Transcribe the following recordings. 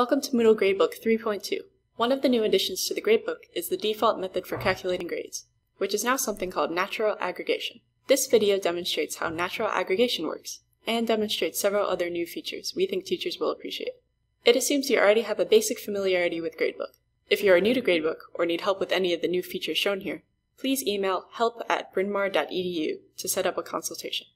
Welcome to Moodle Gradebook 3.2. One of the new additions to the gradebook is the default method for calculating grades, which is now something called natural aggregation. This video demonstrates how natural aggregation works, and demonstrates several other new features we think teachers will appreciate. It assumes you already have a basic familiarity with Gradebook. If you are new to Gradebook or need help with any of the new features shown here, please email help at bryn-mawr.edu to set up a consultation.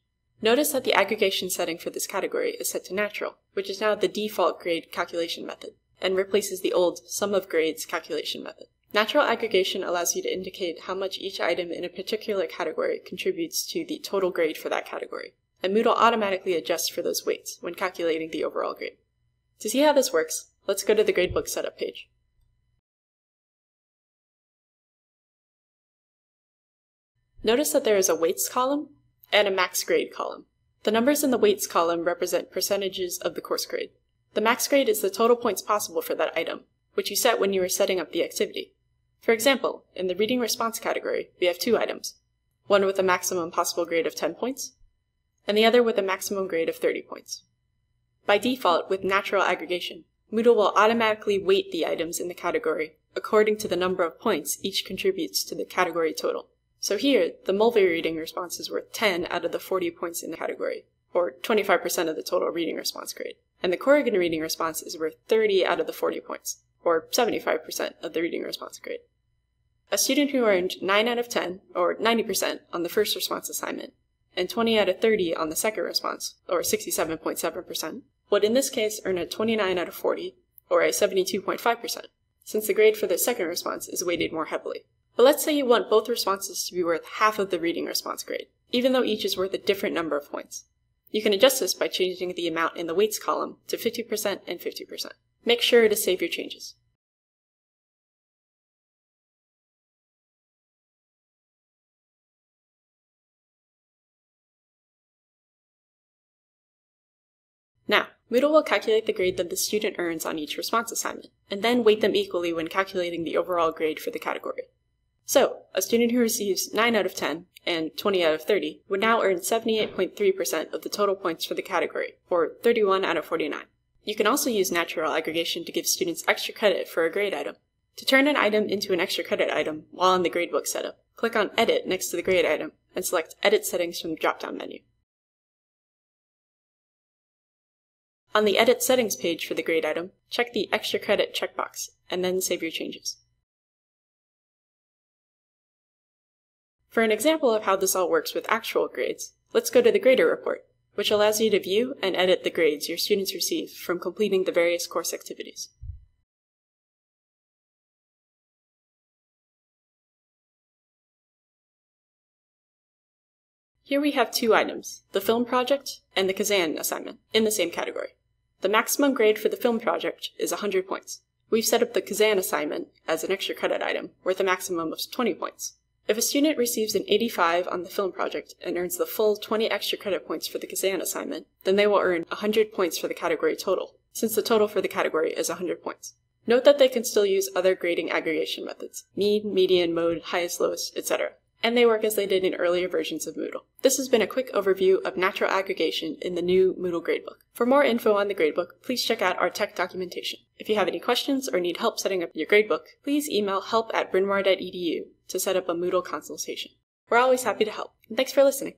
Notice that the aggregation setting for this category is set to natural, which is now the default grade calculation method, and replaces the old sum of grades calculation method. Natural aggregation allows you to indicate how much each item in a particular category contributes to the total grade for that category, and Moodle automatically adjusts for those weights when calculating the overall grade. To see how this works, let's go to the gradebook setup page. Notice that there is a weights column and a max grade column. The numbers in the weights column represent percentages of the course grade. The max grade is the total points possible for that item, which you set when you are setting up the activity. For example, in the reading response category, we have two items, one with a maximum possible grade of 10 points, and the other with a maximum grade of 30 points. By default, with natural aggregation, Moodle will automatically weight the items in the category according to the number of points each contributes to the category total. So here, the Mulvey reading response is worth 10 out of the 40 points in the category, or 25% of the total reading response grade. And the Corrigan reading response is worth 30 out of the 40 points, or 75% of the reading response grade. A student who earned 9 out of 10, or 90% on the first response assignment, and 20 out of 30 on the second response, or 67.7%, would in this case earn a 29 out of 40, or a 72.5%, since the grade for the second response is weighted more heavily. But let's say you want both responses to be worth half of the reading response grade, even though each is worth a different number of points. You can adjust this by changing the amount in the weights column to 50% and 50%. Make sure to save your changes. Now, Moodle will calculate the grade that the student earns on each response assignment, and then weight them equally when calculating the overall grade for the category. So, a student who receives 9 out of 10 and 20 out of 30 would now earn 78.3% of the total points for the category, or 31 out of 49. You can also use natural aggregation to give students extra credit for a grade item. To turn an item into an extra credit item while in the gradebook setup, click on Edit next to the grade item and select Edit Settings from the drop-down menu. On the Edit Settings page for the grade item, check the Extra Credit checkbox, and then save your changes. For an example of how this all works with actual grades, let's go to the Grader Report, which allows you to view and edit the grades your students receive from completing the various course activities. Here we have two items, the film project and the Kazan assignment, in the same category. The maximum grade for the film project is 100 points. We've set up the Kazan assignment as an extra credit item worth a maximum of 20 points. If a student receives an 85 on the film project and earns the full 20 extra credit points for the Kazan assignment, then they will earn 100 points for the category total, since the total for the category is 100 points. Note that they can still use other grading aggregation methods, mean, median, mode, highest, lowest, etc., and they work as they did in earlier versions of Moodle. This has been a quick overview of natural aggregation in the new Moodle Gradebook. For more info on the gradebook, please check out our tech documentation. If you have any questions or need help setting up your gradebook, please email help at bryn-mawr.edu to set up a Moodle consultation. We're always happy to help, and thanks for listening.